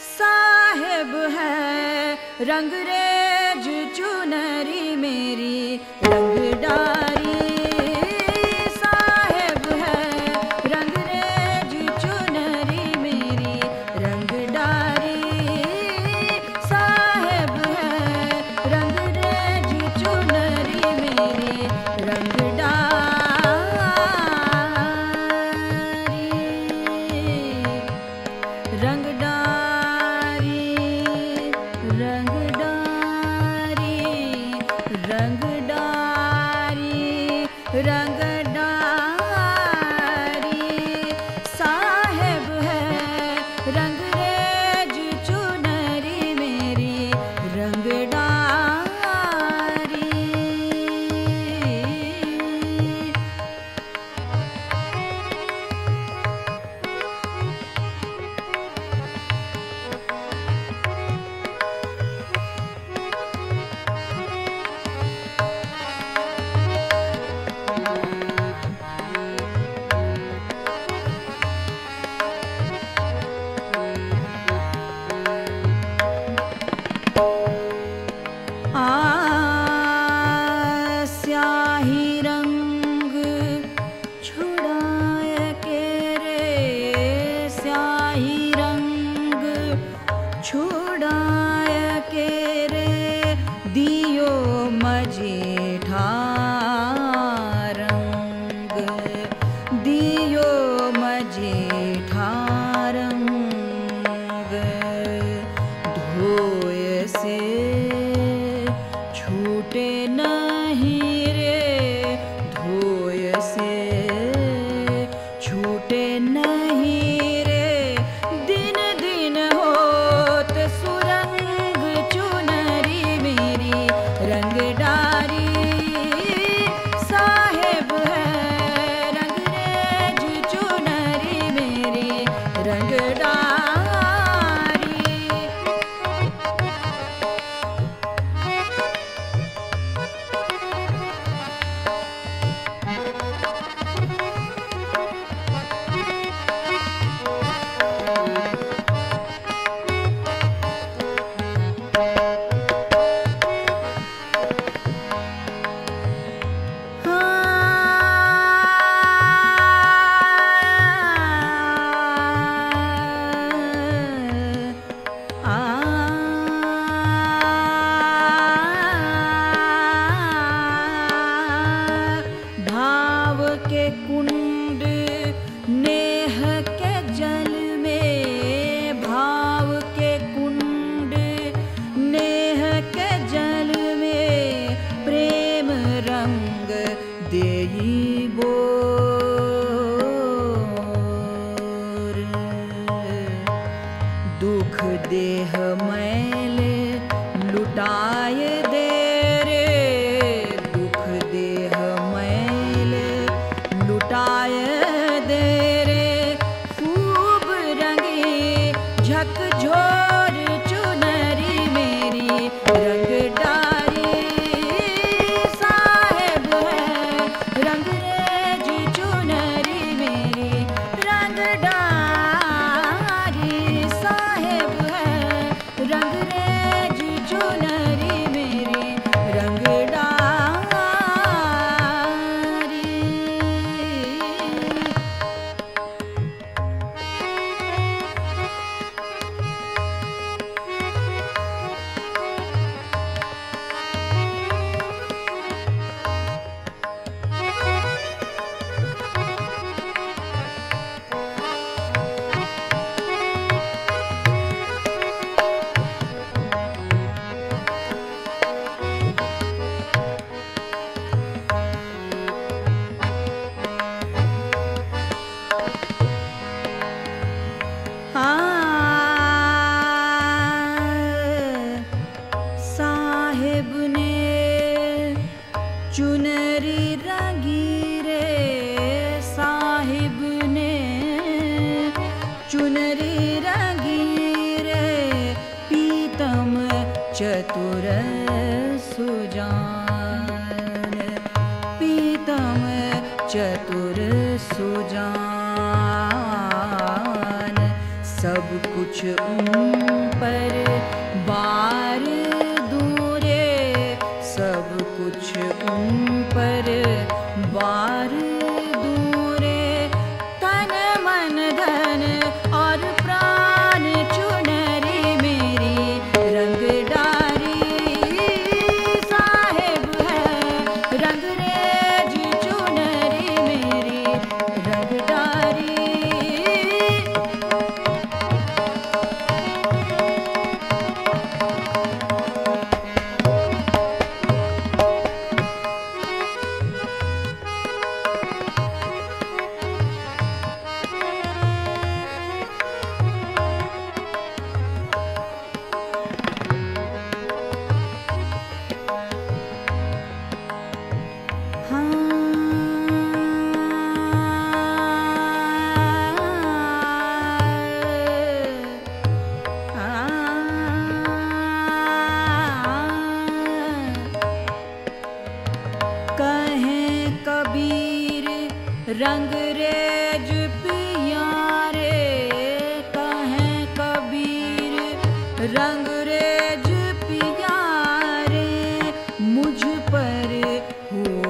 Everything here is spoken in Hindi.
साहेब है रंगरेज चुनरी मेरी रंग डाल नहीं रे। देह मैले लुटाए दे रे। दुख देह मैले लुटाए दे रे। खूब रंगी झकझोर चुनरी मेरी, रंग सुजान पीतम चतुर सुजान सब कुछ सु रंग रेज पिया कहें कबीर रंग रेज पिया मुझ पर हुआ